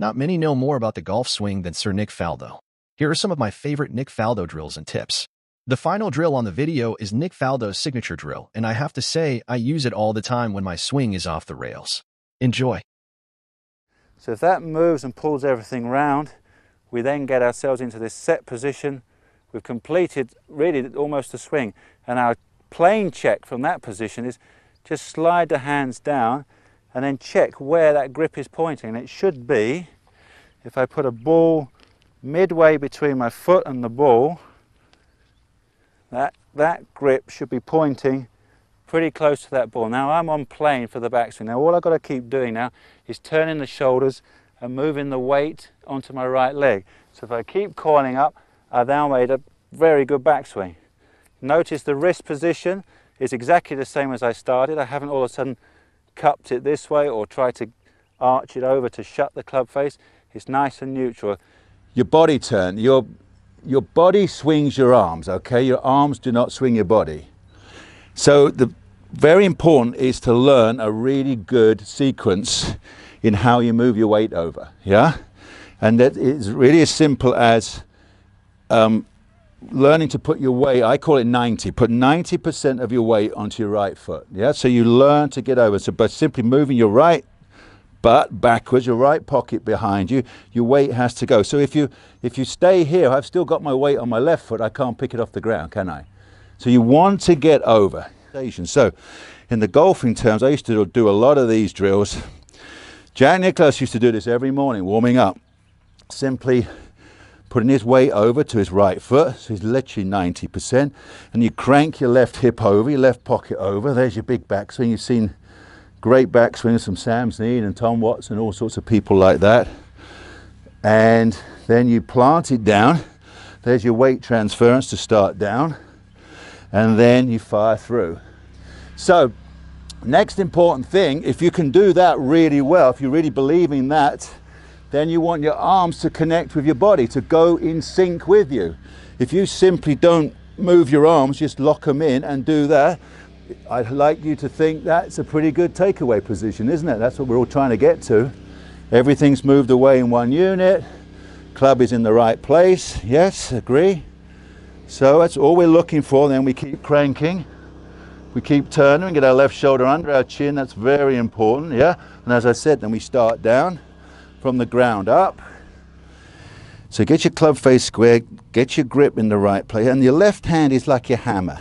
Not many know more about the golf swing than Sir Nick Faldo. Here are some of my favorite Nick Faldo drills and tips. The final drill on the video is Nick Faldo's signature drill, and I have to say, I use it all the time when my swing is off the rails. Enjoy. So if that moves and pulls everything round, we then get ourselves into this set position. We've completed really almost a swing. And our plane check from that position is just slide the hands down and then check where that grip is pointing. It should be, if I put a ball midway between my foot and the ball, that, that grip should be pointing pretty close to that ball. Now I'm on plane for the backswing. Now all I've got to keep doing now is turning the shoulders and moving the weight onto my right leg. So if I keep coiling up, I've now made a very good backswing. Notice the wrist position is exactly the same as I started. I haven't all of a sudden cupped it this way or tried to arch it over to shut the club face. It's nice and neutral. Your body turn, your, your body swings your arms, okay? Your arms do not swing your body. So the very important is to learn a really good sequence in how you move your weight over, yeah? And that is really as simple as um, learning to put your weight, I call it 90, put 90% of your weight onto your right foot. Yeah, so you learn to get over. So by simply moving your right butt backwards, your right pocket behind you, your weight has to go. So if you if you stay here, I've still got my weight on my left foot, I can't pick it off the ground, can I? So you want to get over. So in the golfing terms, I used to do a lot of these drills. Jack Nicklaus used to do this every morning, warming up. Simply putting his weight over to his right foot, so he's literally 90%, and you crank your left hip over, your left pocket over, there's your big backswing. You've seen great backswings from Sam Snead and Tom Watson, and all sorts of people like that. And then you plant it down, there's your weight transference to start down, and then you fire through. So, next important thing, if you can do that really well, if you really believe in that, then you want your arms to connect with your body, to go in sync with you. If you simply don't move your arms, just lock them in and do that, I'd like you to think that's a pretty good takeaway position, isn't it? That's what we're all trying to get to. Everything's moved away in one unit. Club is in the right place. Yes, agree. So that's all we're looking for. Then we keep cranking. We keep turning and get our left shoulder under our chin. That's very important. Yeah. And as I said, then we start down from the ground up. So get your club face square, get your grip in the right place, and your left hand is like your hammer.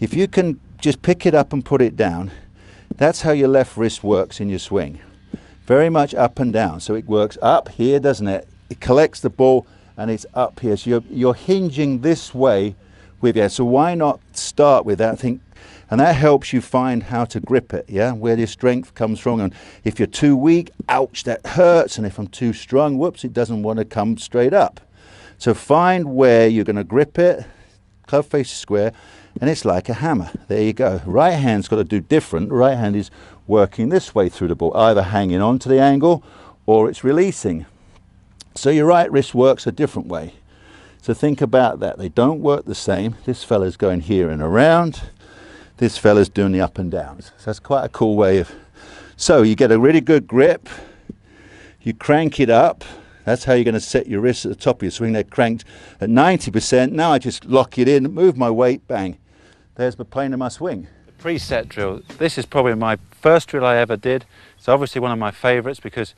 If you can just pick it up and put it down, that's how your left wrist works in your swing. Very much up and down. So it works up here, doesn't it? It collects the ball and it's up here. So you're, you're hinging this way with you. So why not start with that? I think and that helps you find how to grip it, yeah, where your strength comes from. And if you're too weak, ouch, that hurts. And if I'm too strong, whoops, it doesn't want to come straight up. So find where you're going to grip it, club face square, and it's like a hammer. There you go. Right hand's got to do different. Right hand is working this way through the ball, either hanging on to the angle or it's releasing. So your right wrist works a different way. So think about that. They don't work the same. This fella's going here and around this fella's doing the up and downs. So that's quite a cool way of. So you get a really good grip, you crank it up. That's how you're going to set your wrists at the top of your swing. They're cranked at 90%. Now I just lock it in, move my weight, bang. There's the plane of my swing. The preset drill. This is probably my first drill I ever did. It's obviously one of my favorites because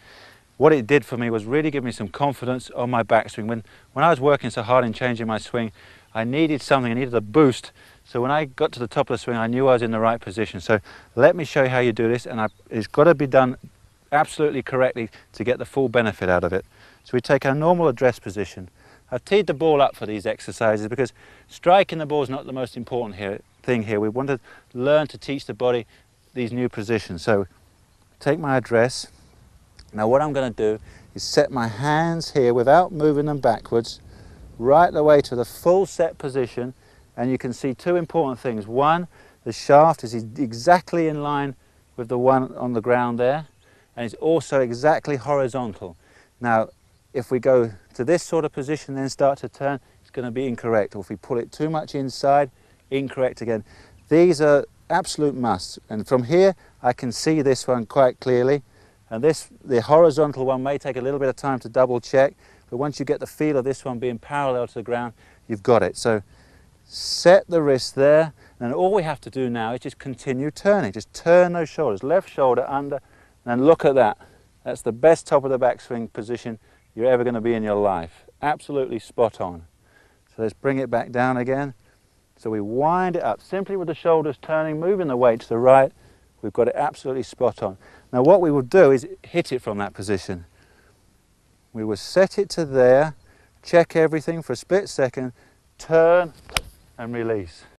what it did for me was really give me some confidence on my backswing. When, when I was working so hard in changing my swing, I needed something, I needed a boost so when I got to the top of the swing, I knew I was in the right position. So let me show you how you do this, and I, it's got to be done absolutely correctly to get the full benefit out of it. So we take our normal address position. I've teed the ball up for these exercises because striking the ball is not the most important here, thing here. We want to learn to teach the body these new positions. So take my address. Now what I'm going to do is set my hands here without moving them backwards, right the way to the full set position and you can see two important things. One, the shaft is exactly in line with the one on the ground there, and it's also exactly horizontal. Now, if we go to this sort of position, then start to turn, it's going to be incorrect. Or if we pull it too much inside, incorrect again. These are absolute musts. And from here, I can see this one quite clearly. And this, the horizontal one may take a little bit of time to double check, but once you get the feel of this one being parallel to the ground, you've got it. So set the wrist there, and all we have to do now is just continue turning. Just turn those shoulders, left shoulder under, and look at that. That's the best top of the backswing position you're ever going to be in your life. Absolutely spot on. So let's bring it back down again. So we wind it up simply with the shoulders turning, moving the weight to the right. We've got it absolutely spot on. Now what we will do is hit it from that position. We will set it to there, check everything for a split second, turn and release.